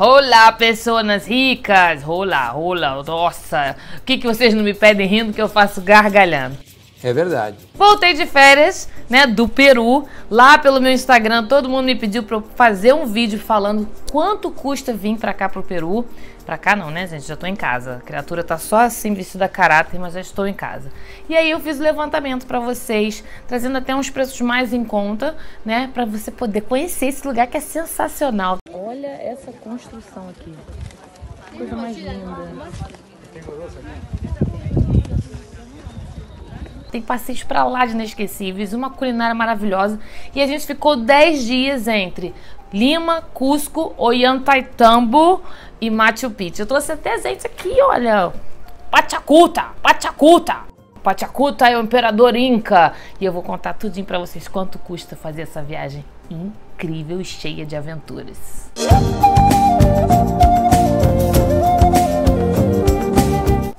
Olá, pessoas ricas! Olá, olá, nossa! O que, que vocês não me pedem rindo que eu faço gargalhando? É verdade. Voltei de férias, né, do Peru. Lá pelo meu Instagram, todo mundo me pediu para eu fazer um vídeo falando quanto custa vir para cá pro Peru. Pra cá não, né, gente? Já tô em casa. A criatura tá só assim vestida a caráter, mas já estou em casa. E aí eu fiz o levantamento para vocês, trazendo até uns preços mais em conta, né, para você poder conhecer esse lugar que é sensacional. Olha essa construção aqui. Coisa mais linda. Tem passeios para lá de inesquecíveis, uma culinária maravilhosa. E a gente ficou 10 dias entre Lima, Cusco, Ollantaytambo e Machu Picchu. Eu trouxe até gente aqui, olha. Pachacuta, Pachacuta. Pachacuta é o imperador Inca. E eu vou contar tudinho para vocês quanto custa fazer essa viagem incrível e cheia de aventuras.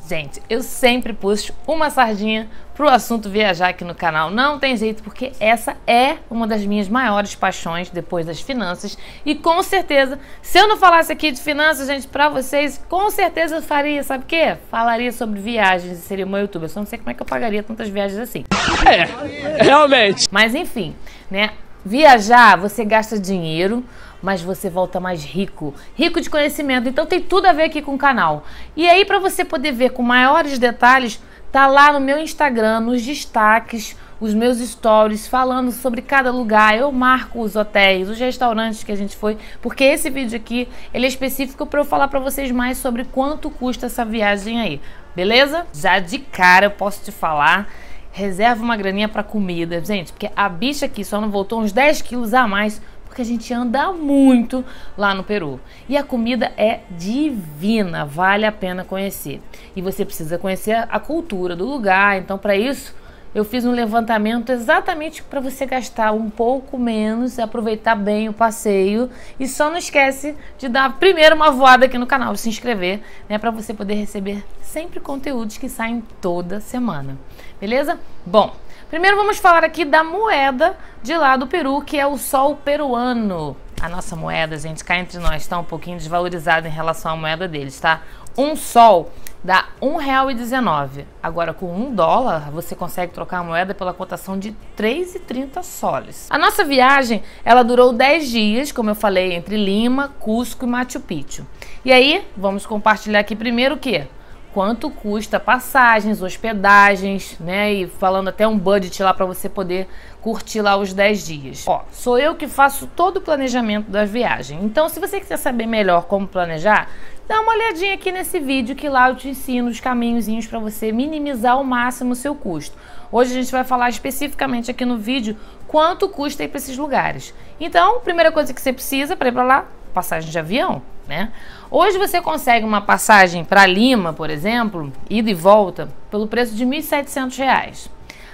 Gente, eu sempre puxo uma sardinha pro assunto viajar aqui no canal. Não tem jeito, porque essa é uma das minhas maiores paixões depois das finanças. E com certeza, se eu não falasse aqui de finanças, gente, pra vocês, com certeza eu faria, sabe o quê? Falaria sobre viagens e seria o meu YouTube. Eu só não sei como é que eu pagaria tantas viagens assim. É, realmente. Mas enfim, né? Viajar, você gasta dinheiro, mas você volta mais rico, rico de conhecimento. Então tem tudo a ver aqui com o canal. E aí para você poder ver com maiores detalhes, tá lá no meu Instagram, nos destaques, os meus stories falando sobre cada lugar. Eu marco os hotéis, os restaurantes que a gente foi, porque esse vídeo aqui, ele é específico para eu falar para vocês mais sobre quanto custa essa viagem aí. Beleza? Já de cara eu posso te falar reserva uma graninha para comida, gente, porque a bicha aqui só não voltou uns 10 quilos a mais porque a gente anda muito lá no Peru. E a comida é divina, vale a pena conhecer. E você precisa conhecer a cultura do lugar, então para isso eu fiz um levantamento exatamente para você gastar um pouco menos aproveitar bem o passeio. E só não esquece de dar primeiro uma voada aqui no canal, se inscrever, né, para você poder receber sempre conteúdos que saem toda semana. Beleza? Bom, primeiro vamos falar aqui da moeda de lá do Peru, que é o sol peruano. A nossa moeda, gente, cá entre nós, está um pouquinho desvalorizada em relação à moeda deles, tá? Um sol dá R$ 1,19. Agora, com um dólar, você consegue trocar a moeda pela cotação de 3,30 soles. A nossa viagem, ela durou 10 dias, como eu falei, entre Lima, Cusco e Machu Picchu. E aí, vamos compartilhar aqui primeiro o quê? quanto custa passagens, hospedagens, né? E falando até um budget lá para você poder curtir lá os 10 dias. Ó, sou eu que faço todo o planejamento da viagem. Então, se você quiser saber melhor como planejar, dá uma olhadinha aqui nesse vídeo que lá eu te ensino os caminhozinhos para você minimizar ao máximo o seu custo. Hoje a gente vai falar especificamente aqui no vídeo quanto custa ir para esses lugares. Então, primeira coisa que você precisa para ir para lá, passagem de avião, né? Hoje você consegue uma passagem para Lima, por exemplo, ida e volta, pelo preço de R$ 1.700.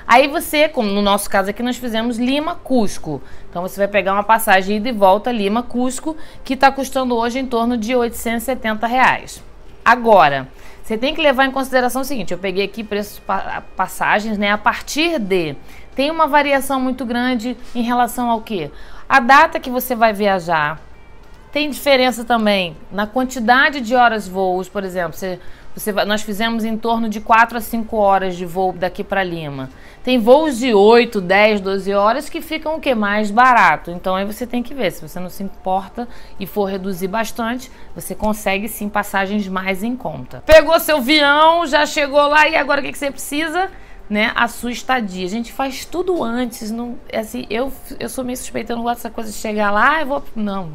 Aí você, como no nosso caso aqui, nós fizemos Lima-Cusco. Então você vai pegar uma passagem ida e volta Lima-Cusco, que está custando hoje em torno de 870 reais. Agora, você tem que levar em consideração o seguinte: eu peguei aqui preços passagens, né? A partir de. Tem uma variação muito grande em relação ao que? A data que você vai viajar, tem diferença também na quantidade de horas voos, por exemplo. Você, você, nós fizemos em torno de 4 a 5 horas de voo daqui para Lima. Tem voos de 8, 10, 12 horas que ficam o que? Mais barato. Então aí você tem que ver. Se você não se importa e for reduzir bastante, você consegue sim passagens mais em conta. Pegou seu avião, já chegou lá e agora o que, que você precisa? né, a sua estadia. A gente faz tudo antes, não, assim, eu, eu sou meio suspeita, eu não gosto dessa coisa de chegar lá, eu vou, não,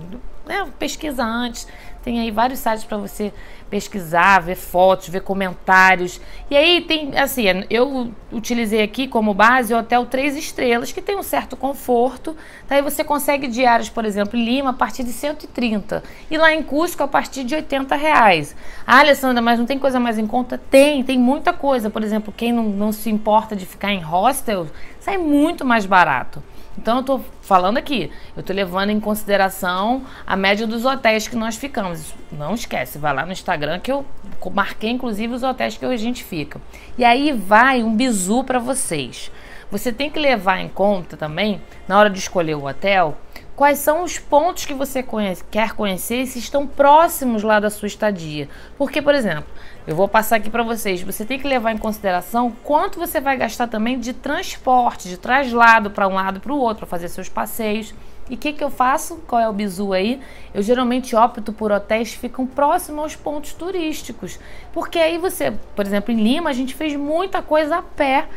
né, pesquisa antes. Tem aí vários sites para você pesquisar, ver fotos, ver comentários. E aí tem, assim, eu utilizei aqui como base o hotel três estrelas, que tem um certo conforto. Daí você consegue diários, por exemplo, em Lima a partir de 130 e lá em Cusco a partir de 80 reais. Ah, Alessandra, mas não tem coisa mais em conta? Tem, tem muita coisa. Por exemplo, quem não, não se importa de ficar em hostel, sai muito mais barato. Então eu estou falando aqui, eu estou levando em consideração a média dos hotéis que nós ficamos. Não esquece, vai lá no Instagram que eu marquei inclusive os hotéis que a gente fica. E aí vai um bizu para vocês. Você tem que levar em conta também, na hora de escolher o hotel, quais são os pontos que você conhece, quer conhecer e se estão próximos lá da sua estadia. Porque, por exemplo, eu vou passar aqui para vocês, você tem que levar em consideração quanto você vai gastar também de transporte, de traslado para um lado para o outro, para fazer seus passeios. E o que, que eu faço? Qual é o bizu aí? Eu geralmente opto por hotéis que ficam próximos aos pontos turísticos. Porque aí você, por exemplo, em Lima, a gente fez muita coisa a pé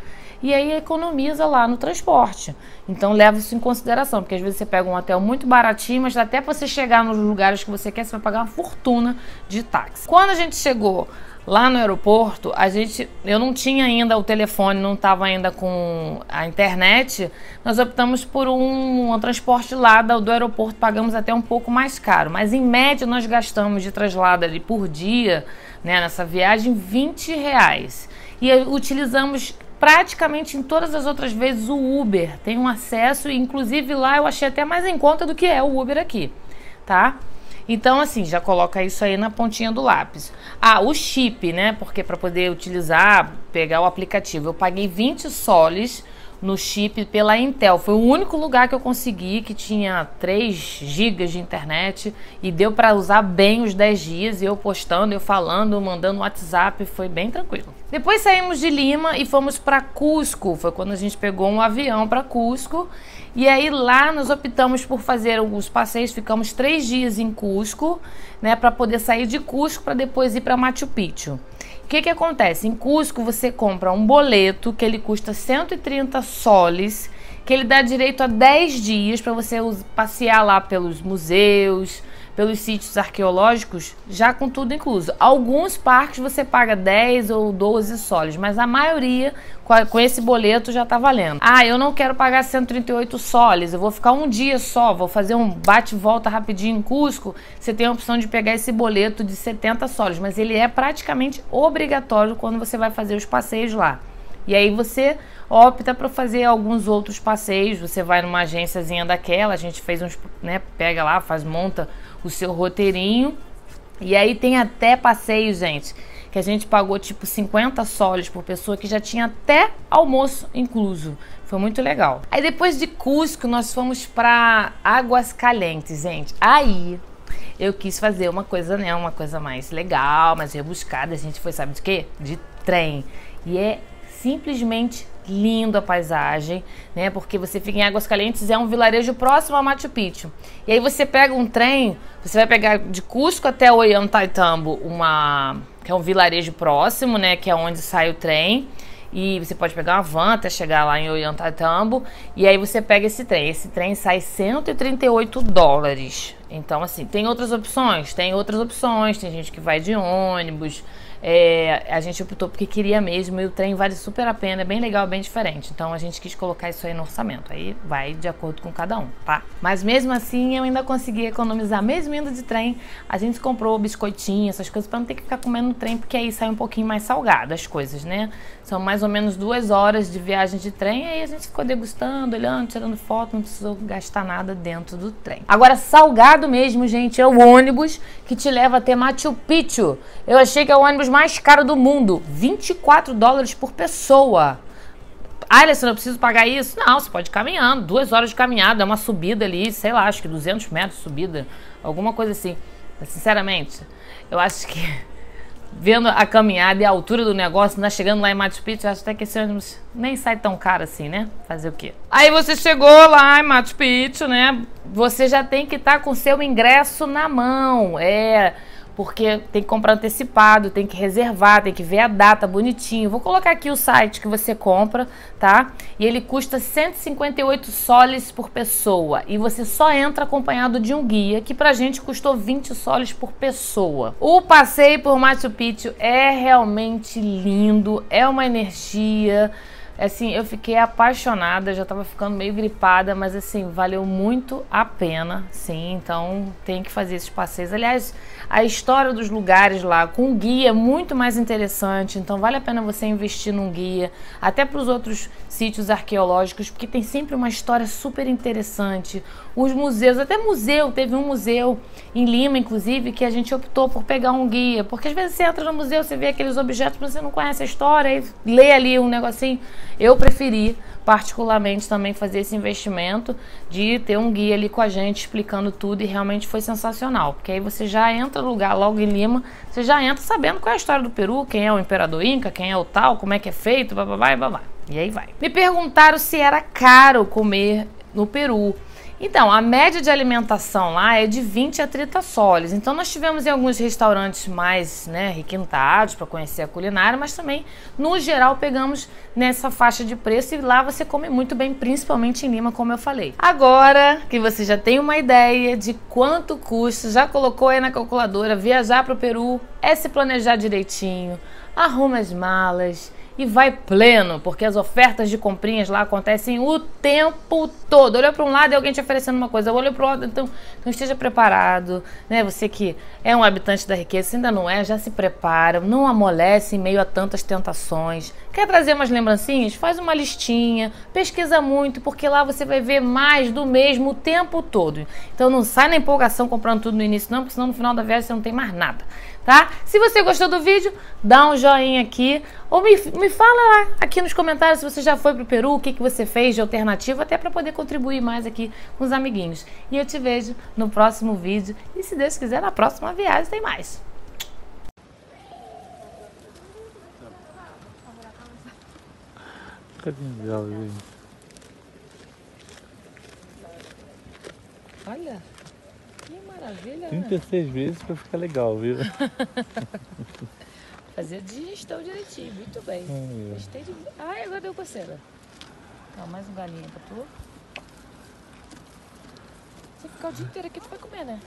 e aí economiza lá no transporte. Então leva isso em consideração, porque às vezes você pega um hotel muito baratinho, mas até você chegar nos lugares que você quer, você vai pagar uma fortuna de táxi. Quando a gente chegou lá no aeroporto, a gente, eu não tinha ainda o telefone, não estava ainda com a internet. Nós optamos por um, um transporte lá do, do, aeroporto, pagamos até um pouco mais caro, mas em média nós gastamos de traslado ali por dia, né, nessa viagem, 20 reais. E utilizamos praticamente em todas as outras vezes o Uber tem um acesso e inclusive lá eu achei até mais em conta do que é o Uber aqui, tá? Então assim, já coloca isso aí na pontinha do lápis. Ah, o chip, né? Porque para poder utilizar, pegar o aplicativo, eu paguei 20 soles no chip pela Intel. Foi o único lugar que eu consegui que tinha 3 GB de internet e deu para usar bem os 10 dias. E eu postando, eu falando, mandando WhatsApp, foi bem tranquilo. Depois saímos de Lima e fomos para Cusco. Foi quando a gente pegou um avião para Cusco. E aí lá nós optamos por fazer alguns passeios, ficamos três dias em Cusco, né, para poder sair de Cusco para depois ir para Machu Picchu. O que, que acontece? Em Cusco você compra um boleto que ele custa 130 soles, que ele dá direito a 10 dias para você passear lá pelos museus, pelos sítios arqueológicos, já com tudo incluso. Alguns parques você paga 10 ou 12 soles, mas a maioria com esse boleto já está valendo. Ah, eu não quero pagar 138 soles, eu vou ficar um dia só, vou fazer um bate-volta rapidinho em Cusco. Você tem a opção de pegar esse boleto de 70 soles, mas ele é praticamente obrigatório quando você vai fazer os passeios lá. E aí você opta para fazer alguns outros passeios. Você vai numa agênciazinha daquela, a gente fez uns, né, pega lá, faz monta o seu roteirinho. E aí tem até passeio, gente, que a gente pagou tipo 50 soles por pessoa que já tinha até almoço incluso. Foi muito legal. Aí depois de Cusco, nós fomos para Águas Calientes, gente. Aí eu quis fazer uma coisa, né, uma coisa mais legal, mais rebuscada. A gente foi, sabe de quê? De trem. E é simplesmente lindo a paisagem, né? Porque você fica em Águas Calientes, é um vilarejo próximo a Machu Picchu. E aí você pega um trem, você vai pegar de Cusco até Ollantaytambo, uma que é um vilarejo próximo, né, que é onde sai o trem. E você pode pegar uma van até chegar lá em Ollantaytambo. E aí você pega esse trem. Esse trem sai 138 dólares. Então, assim, tem outras opções? Tem outras opções. Tem gente que vai de ônibus. É, a gente optou porque queria mesmo e o trem vale super a pena, é bem legal, bem diferente. Então a gente quis colocar isso aí no orçamento. Aí vai de acordo com cada um, tá? Mas mesmo assim eu ainda consegui economizar, mesmo indo de trem. A gente comprou biscoitinho, essas coisas, para não ter que ficar comendo no trem, porque aí sai um pouquinho mais salgado as coisas, né? São mais ou menos duas horas de viagem de trem, aí a gente ficou degustando, olhando, tirando foto, não precisou gastar nada dentro do trem. Agora, salgado mesmo, gente, é o ônibus que te leva até Machu Picchu. Eu achei que é o ônibus mais caro do mundo, 24 dólares por pessoa. Ah, você não precisa pagar isso? Não, você pode ir caminhando, duas horas de caminhada, é uma subida ali, sei lá, acho que 200 metros de subida, alguma coisa assim. Mas, sinceramente, eu acho que vendo a caminhada e a altura do negócio, né, chegando lá em Machu Picchu, acho até que esse ônibus nem sai tão caro assim, né? Fazer o quê? Aí você chegou lá em Machu Picchu, né? Você já tem que estar tá com seu ingresso na mão. É porque tem que comprar antecipado, tem que reservar, tem que ver a data bonitinho. Vou colocar aqui o site que você compra, tá? E ele custa 158 soles por pessoa. E você só entra acompanhado de um guia, que pra gente custou 20 soles por pessoa. O passeio por Machu Picchu é realmente lindo, é uma energia. Assim, eu fiquei apaixonada, já tava ficando meio gripada, mas assim, valeu muito a pena, sim. Então, tem que fazer esses passeios. Aliás, a história dos lugares lá com guia é muito mais interessante, então vale a pena você investir num guia, até para os outros sítios arqueológicos, porque tem sempre uma história super interessante. Os museus, até museu, teve um museu em Lima, inclusive, que a gente optou por pegar um guia, porque às vezes você entra no museu, você vê aqueles objetos, mas você não conhece a história, e lê ali um negocinho. Eu preferi particularmente também fazer esse investimento de ter um guia ali com a gente explicando tudo e realmente foi sensacional, porque aí você já entra no lugar logo em Lima, você já entra sabendo qual é a história do Peru, quem é o imperador Inca, quem é o tal, como é que é feito, blá blá. blá. E aí vai. Me perguntaram se era caro comer no Peru. Então, a média de alimentação lá é de 20 a 30 soles. Então, nós tivemos em alguns restaurantes mais né, requintados para conhecer a culinária, mas também, no geral, pegamos nessa faixa de preço e lá você come muito bem, principalmente em Lima, como eu falei. Agora que você já tem uma ideia de quanto custa, já colocou aí na calculadora, viajar para o Peru é se planejar direitinho, arruma as malas e vai pleno, porque as ofertas de comprinhas lá acontecem o tempo todo. Olha para um lado e alguém te oferecendo uma coisa, olha para o outro, então, então esteja preparado, né? Você que é um habitante da riqueza, se ainda não é, já se prepara, não amolece em meio a tantas tentações. Quer trazer umas lembrancinhas? Faz uma listinha, pesquisa muito, porque lá você vai ver mais do mesmo o tempo todo. Então não sai na empolgação comprando tudo no início não, porque senão no final da viagem você não tem mais nada tá? Se você gostou do vídeo, dá um joinha aqui ou me, me fala lá aqui nos comentários se você já foi pro Peru, o que, que você fez de alternativa, até para poder contribuir mais aqui com os amiguinhos. E eu te vejo no próximo vídeo e se Deus quiser, na próxima viagem tem mais. Cadê? Olha, que maravilha, 36 vezes pra ficar legal, viu? Fazer digestão direitinho, muito bem. Ai, ó. Gostei de. Ai, agora deu coceira. Mais um galinho pra tu. Se ficar o dia inteiro aqui, tu vai comer, né?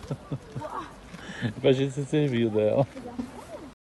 Pra gente ser servido ela.